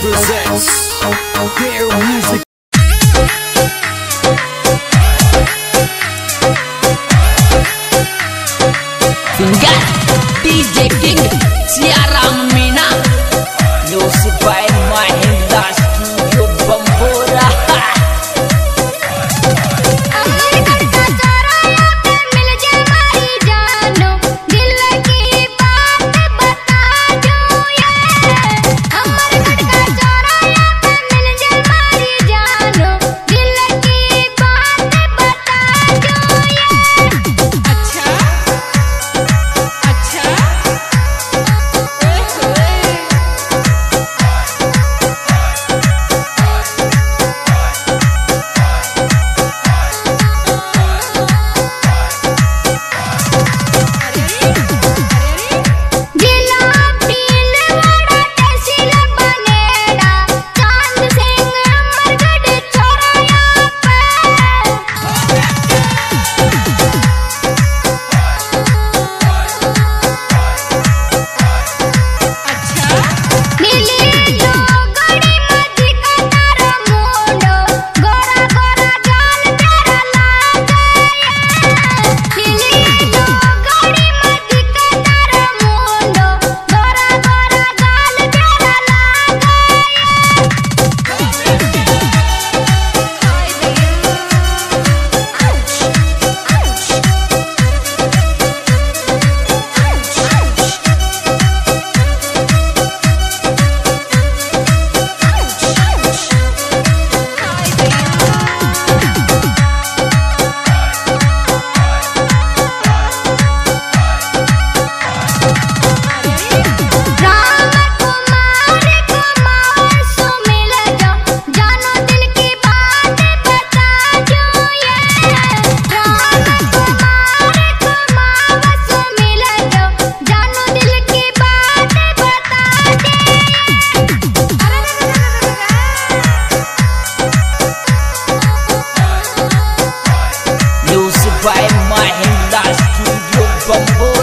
presents their music. Singer DJ King Siaram oh.